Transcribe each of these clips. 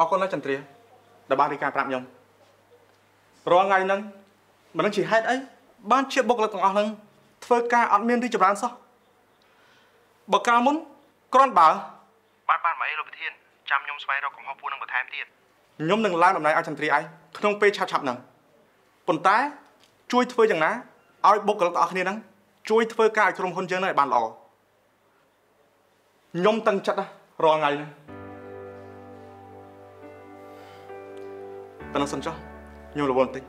អរគុណណាស់ចន្ទ្រាដែលបានរីកាប្រាប់ខ្ញុំរាល់ថ្ងៃហ្នឹងមិនដឹងជាហេតុអីបានជាបុគ្គលិកទាំងអស់ហ្នឹងធ្វើការអត់មានរីកចម្រើនសោះបើកាលមុនគ្រាន់បើបាទបាទមកអីលោកប្រធានចាំខ្ញុំស្វែងរកកំហុសពួកនឹងបន្ថែមទៀតខ្ញុំនឹងឡើងតំណែងឲ្យចន្ទ្រាឯងក្នុងពេលឆាប់ឆាប់ៗហ្នឹងប៉ុន្តែជួយធ្វើយ៉ាងណាឲ្យបុគ្គលិកទាំងអស់គ្នាហ្នឹងជួយធ្វើការឲ្យក្រុមហ៊ុនយើងហ្នឹងឲ្យបានល្អខ្ញុំតឹងចិត្តណារាល់ថ្ងៃហ្នឹង ប៉ុណ្ណឹងសិនចុះខ្ញុំរវល់បន្តិច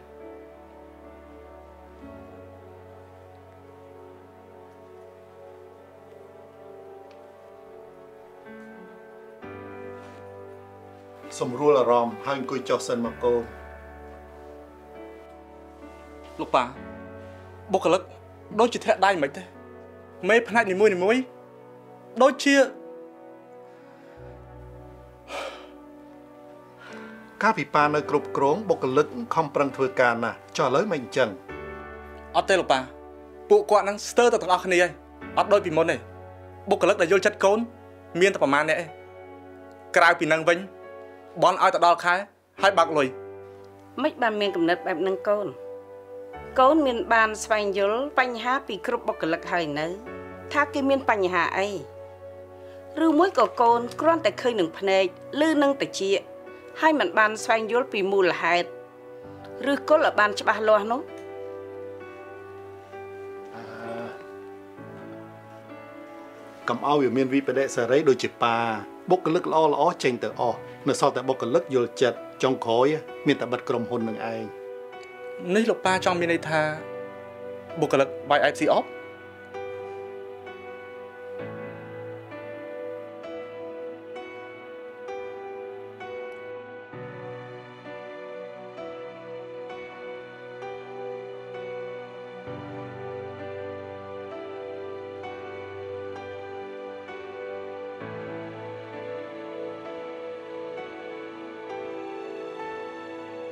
សម្រួលអារម្មណ៍ហើយអង្គុយចុះសិនមកកូនលោកប៉ាបុគ្គលិកដូចជាធាក់ដៃមិនទេមេផ្នែកនីមួយនីមួយដូចជា កាលពីប៉ានៅគ្រប់គ្រងបុគ្គលិកខំប្រឹងធ្វើការណាស់ចុះឥឡូវមិនអញ្ចឹងអត់ទេលោកប៉ាពួកគាត់ហ្នឹងស្ទើរតែទាំងអស់គ្នាហើយអត់ដូចពីមុនទេបុគ្គលិកដែលយល់ចិត្តកូន មានតែប្រមាណអ្នកឯងក្រៅពីហ្នឹងវិញបនឲ្យទៅដល់ខែហើយបាក់លុយមិនបានមានកំណត់បែបហ្នឹងកូនកូនមានបានស្វែងយល់បញ្ហាពីគ្រប់បុគ្គលិកហើយនៅ ថាគេមានបញ្ហាអីឬមួយក៏កូនគ្រាន់តែឃើញនឹងភ្នែកឬនឹងតិច ហើយមិនបានស្វែងយល់ពីមូលហេតុឬគល់ឲ្យបានច្បាស់លាស់នោះកុំឲ្យវាមានវិបដិសារីដូចជាប៉ាបុគ្គលិកល្អល្អចេញទៅអស់នៅសល់តែបុគ្គលិកយល់ចិត្តចុងក្រោយមានតែបិទក្រុមហ៊ុននឹងឯងនេះលោកប៉ាចង់មានន័យថាបុគ្គលិកបាយ FC off